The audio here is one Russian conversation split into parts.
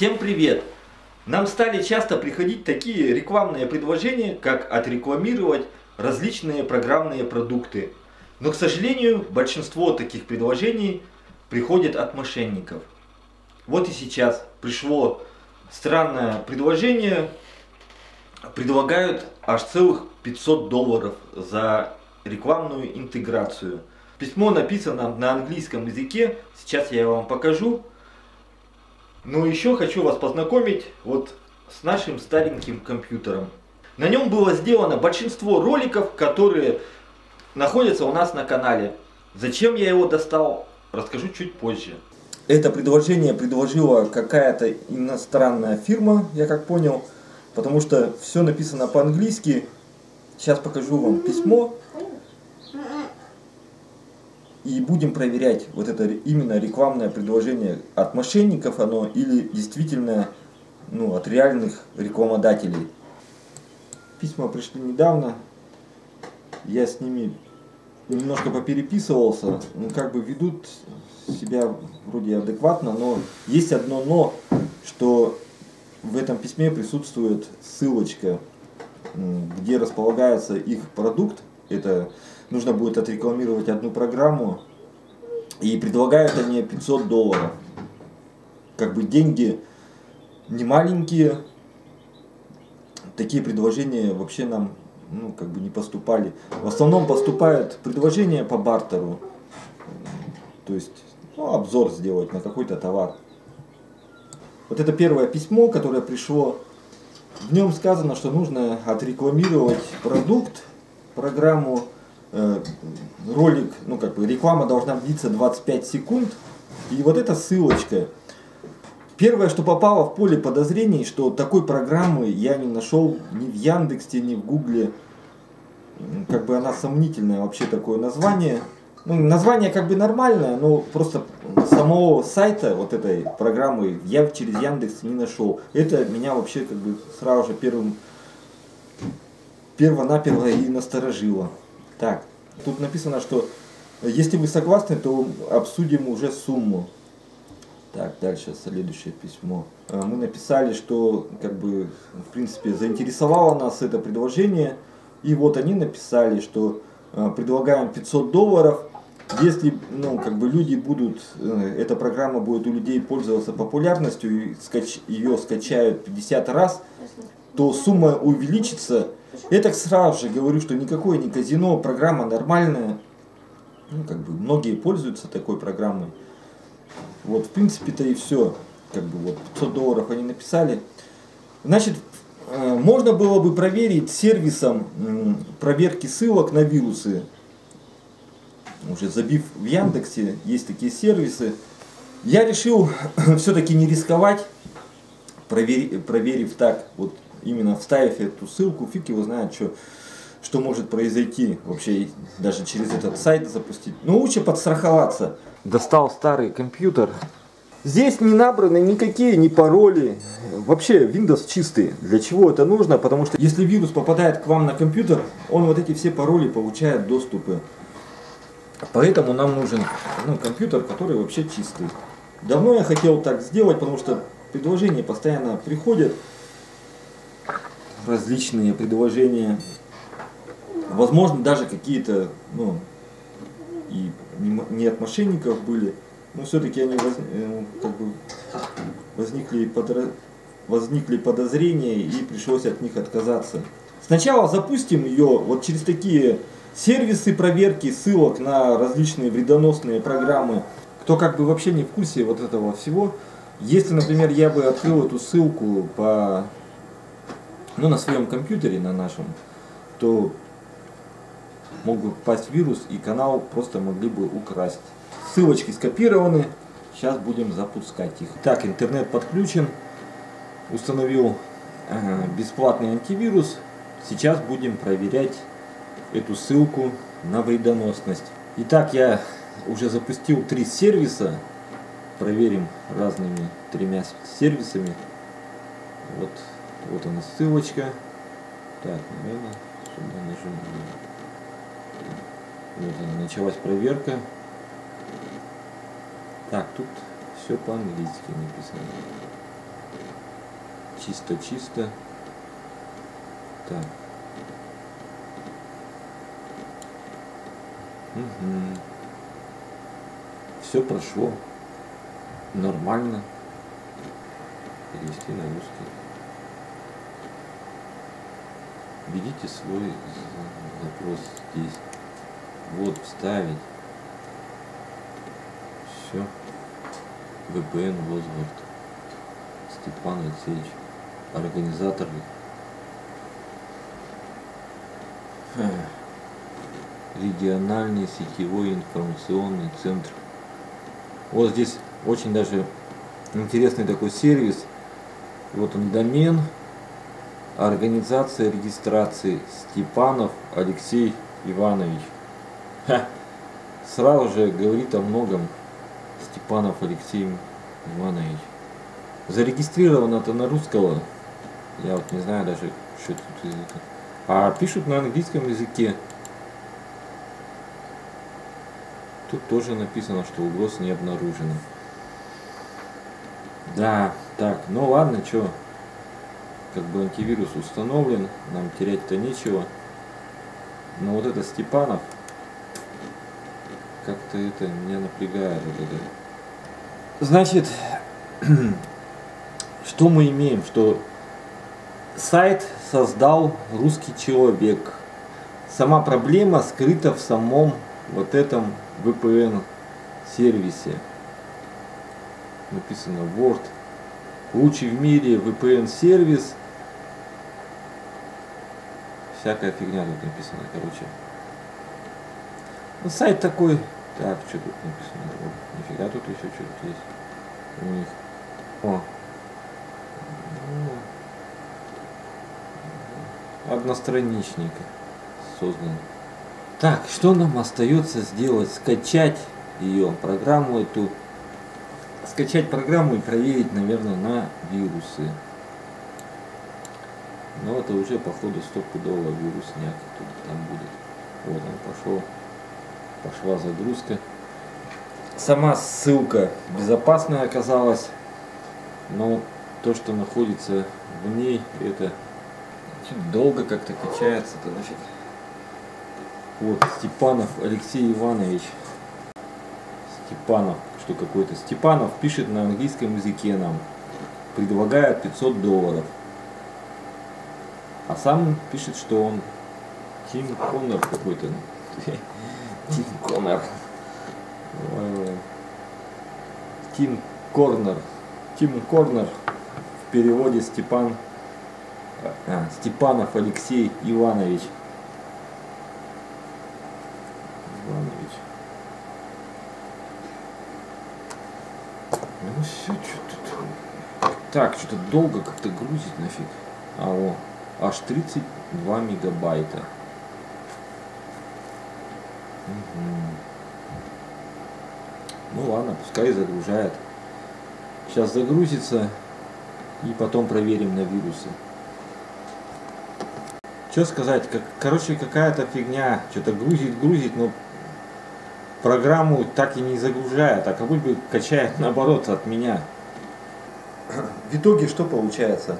Всем привет! Нам стали часто приходить такие рекламные предложения, как отрекламировать различные программные продукты. Но, к сожалению, большинство таких предложений приходит от мошенников. Вот и сейчас пришло странное предложение. Предлагают аж целых 500 долларов за рекламную интеграцию. Письмо написано на английском языке, сейчас я вам покажу. Но еще хочу вас познакомить вот с нашим стареньким компьютером. На нем было сделано большинство роликов, которые находятся у нас на канале. Зачем я его достал, расскажу чуть позже. Это предложение предложила какая-то иностранная фирма, я как понял, потому что все написано по-английски. Сейчас покажу вам письмо. И будем проверять, вот это именно рекламное предложение от мошенников оно или действительно ну, от реальных рекламодателей. Письма пришли недавно, я с ними немножко попереписывался, ну как бы ведут себя вроде адекватно, но есть одно но, что в этом письме присутствует ссылочка, где располагается их продукт, это нужно будет отрекламировать одну программу, и предлагают они 500 долларов. Как бы деньги не маленькие, такие предложения вообще нам ну, как бы не поступали. В основном поступают предложения по бартеру, то есть ну, обзор сделать на какой-то товар. Вот это первое письмо, которое пришло, в нем сказано, что нужно отрекламировать продукт, программу ролик, ну как бы реклама должна длиться 25 секунд. И вот эта ссылочка. Первое, что попало в поле подозрений, что такой программы я не нашел ни в Яндексе, ни в Гугле. Как бы она сомнительная вообще такое название. Ну, название как бы нормальное, но просто самого сайта вот этой программы я через Яндекс не нашел. Это меня вообще как бы сразу же первым перво-наперво и насторожило. Так, тут написано, что если вы согласны, то обсудим уже сумму. Так, дальше следующее письмо. Э, мы написали, что как бы в принципе заинтересовало нас это предложение. И вот они написали, что э, предлагаем 500 долларов. Если ну, как бы люди будут, э, эта программа будет у людей пользоваться популярностью и скач, ее скачают 50 раз, то сумма увеличится я так сразу же говорю, что никакое не казино, программа нормальная. Ну, как бы многие пользуются такой программой. Вот, в принципе-то и все. Как бы вот 500 долларов они написали. Значит, э, можно было бы проверить сервисом проверки ссылок на вирусы. Уже забив в Яндексе, есть такие сервисы. Я решил все-таки не рисковать, проверив, проверив так, вот именно вставив эту ссылку, фиг его знает, что, что может произойти вообще даже через этот сайт запустить. Но лучше подстраховаться. Достал старый компьютер. Здесь не набраны никакие ни пароли. Вообще Windows чистый. Для чего это нужно? Потому что если вирус попадает к вам на компьютер, он вот эти все пароли получает доступы. Поэтому нам нужен ну, компьютер, который вообще чистый. Давно я хотел так сделать, потому что предложения постоянно приходят различные предложения, возможно, даже какие-то, ну, и не от мошенников были, но все-таки они воз, э, как бы возникли, подра, возникли подозрения и пришлось от них отказаться. Сначала запустим ее вот через такие сервисы проверки ссылок на различные вредоносные программы. Кто как бы вообще не в курсе вот этого всего, если, например, я бы открыл эту ссылку по ну, на своем компьютере, на нашем, то мог бы попасть вирус и канал просто могли бы украсть. Ссылочки скопированы, сейчас будем запускать их. Так, интернет подключен, установил э, бесплатный антивирус. Сейчас будем проверять эту ссылку на вредоносность. Итак, я уже запустил три сервиса. Проверим разными тремя сервисами. Вот вот она ссылочка. Так, наверное, сюда нажимаем. Вот она, началась проверка. Так, тут все по-английски написано. Чисто-чисто. Так. Угу. Все прошло нормально. Перевести на русский. Введите свой запрос здесь. Вот, вставить. Все. VPN Возворд. Степан Алексеевич. Организатор. Региональный сетевой информационный центр. Вот здесь очень даже интересный такой сервис. Вот он домен. Организация регистрации Степанов Алексей Иванович. Ха. Сразу же говорит о многом Степанов Алексей Иванович. Зарегистрировано это на русского. Я вот не знаю даже, что тут языка. А пишут на английском языке. Тут тоже написано, что угроз не обнаружено. Да, так, ну ладно, что, как бы антивирус установлен, нам терять-то нечего. Но вот это Степанов, как-то это меня напрягает. Вот это. Значит, что мы имеем? Что сайт создал русский человек. Сама проблема скрыта в самом вот этом VPN сервисе. Написано Word. Лучший в мире VPN сервис. Всякая фигня тут написано, короче. Ну, сайт такой. Так, что тут написано? О, нифига тут еще что-то есть. У них. О. Одностраничник создан. Так, что нам остается сделать? Скачать ее, программу эту. Скачать программу и проверить, наверное, на вирусы. Но это уже походу стопудово вирусняк тут там будет. Вот он пошел. Пошла загрузка. Сама ссылка безопасная оказалась. Но то, что находится в ней, это долго как-то качается-то нафиг. Вот, Степанов Алексей Иванович. Степанов, что какой-то. Степанов пишет на английском языке нам. Предлагает 500 долларов. А сам пишет, что он Тим Коннор какой-то. Тим Коннор. Тим Корнер. Тим Корнер. В переводе Степан а, Степанов Алексей Иванович. Иванович. Ну все, что-то... Так, что-то долго как-то грузить нафиг. А, о, аж 32 мегабайта. Угу. Ну ладно, пускай загружает. Сейчас загрузится и потом проверим на вирусы. Что сказать, как, короче, какая-то фигня, что-то грузит, грузит, но программу так и не загружает, а как будто бы качает наоборот от меня. В итоге что получается?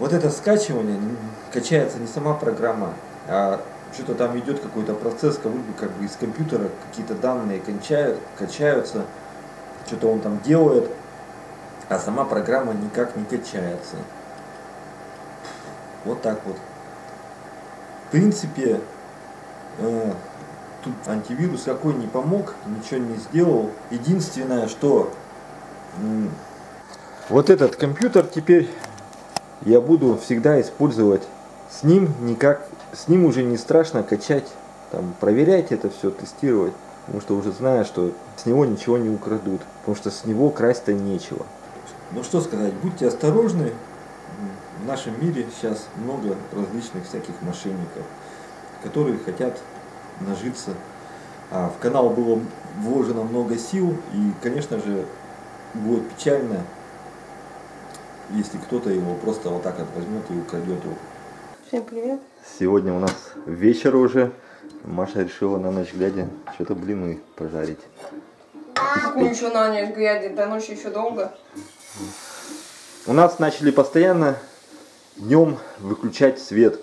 Вот это скачивание качается не сама программа, а что-то там идет какой-то процесс, как будто как бы из компьютера какие-то данные качают, качаются, что-то он там делает, а сама программа никак не качается. Вот так вот. В принципе, э, тут антивирус какой не помог, ничего не сделал. Единственное, что э, вот этот компьютер теперь я буду всегда использовать. С ним никак, с ним уже не страшно качать, там, проверять это все, тестировать. Потому что уже знаю, что с него ничего не украдут. Потому что с него красть-то нечего. Ну что сказать, будьте осторожны. В нашем мире сейчас много различных всяких мошенников, которые хотят нажиться. А в канал было вложено много сил, и, конечно же, будет печально, если кто-то его просто вот так вот возьмет и украдет его. Всем привет. Сегодня у нас вечер уже. Маша решила на ночь глядя что-то блины пожарить. Какую еще на ночь глядя? До ночи еще долго. У нас начали постоянно днем выключать свет.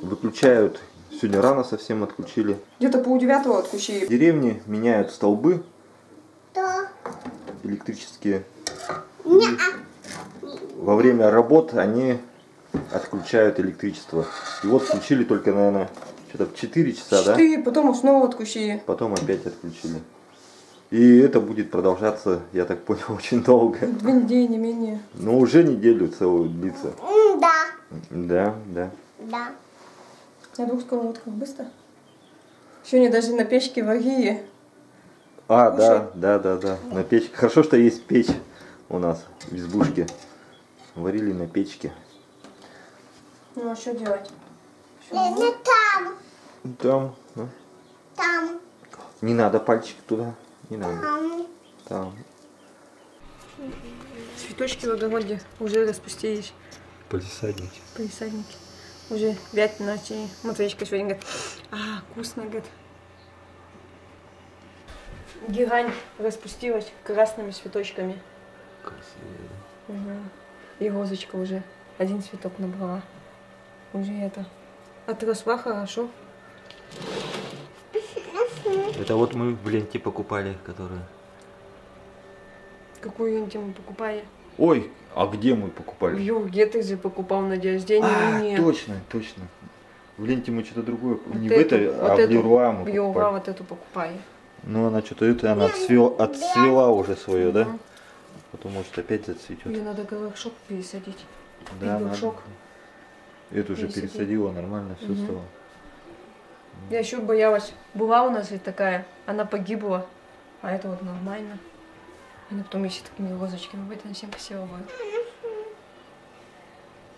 Выключают. Сегодня рано совсем отключили. Где-то пол девятого отключили. В деревне меняют столбы Да. электрические. И во время работ они отключают электричество. И вот включили только, наверное, что-то в 4 часа, да? Четыре, потом снова отключили. Потом опять отключили. И это будет продолжаться, я так понял, очень долго. Две недели, не менее. Но уже неделю целую длится. Да. Да, да. Да. На двух сковородках быстро. Сегодня даже на печке варили. А, Кушай. да, да, да, да. На печке. Хорошо, что есть печь у нас в избушке. Варили на печке. Ну а что делать? Всё. Не, не там. Там. да. Там. Не надо пальчик туда. Не надо. Там. Там. Цветочки в огороде уже распустились. Полисадники. Полисадники. Уже вять начали. Матвеечка сегодня говорит, а, вкусно, говорит. Герань распустилась красными цветочками. Мгм. И розочка уже. Один цветок набрала. Уже это. Отросла хорошо. Это вот мы в ленте покупали, которые. Какую интиму покупали? Ой, а где мы покупали? Ё, где ты же покупал на день рождения? А, Мне. точно, точно. В ленте мы что-то другое. Вот не в эту, этой, а вот в эту. Леруа мы В Леруа покупали. вот эту покупали. Ну, она что-то это, она отцвела, отцвела уже свое, да? Потом, может, опять зацветет. Ее надо горшок пересадить. Да, надо. горшок. Эту уже пересадить. пересадила, нормально все Мгм. стало. Я еще боялась. Была у нас ведь такая, она погибла. А это вот нормально. Она потом еще такими розочками будет, она всем красиво будет.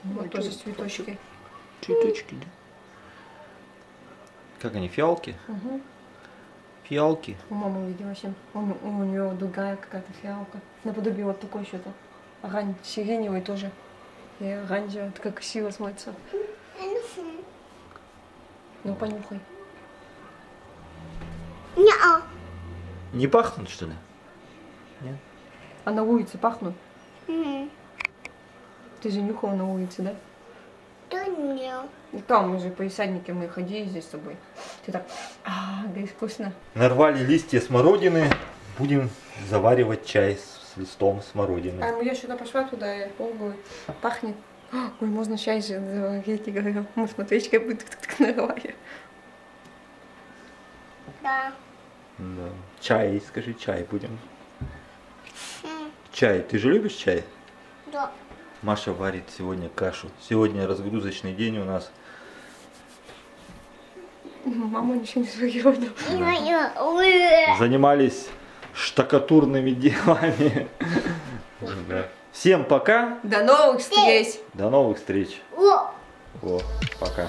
Вот тоже цветочки. Цветочки, да. Как они, фиалки? Угу. Фиалки. У мамы видела всем. Он, у нее другая какая-то фиалка. Наподобие вот такой что-то. Рань сиреневый тоже. И оранжевый. Такая красиво смотрится. Ну, понюхай. Не-а. Не пахнут, что ли? А на улице пахнут? М, Ты же нюхала на улице, да? Да не. Ну, Там мы же по мы ходили здесь с тобой. Ты так, а, да и вкусно. Нарвали листья смородины. Будем заваривать чай с листом смородины. А ну я сюда пошла туда, и ого, пахнет. А, Ой, можно чай же заварить, я говорю. Мы с Матвеечкой будем так нарывали. Да. Да. Чай, скажи, чай будем. Чай. Ты же любишь чай? Да. Маша варит сегодня кашу. Сегодня разгрузочный день у нас. Мама ничего не Ой. Занимались штукатурными делами. Всем пока. До новых встреч! До новых встреч. О, пока.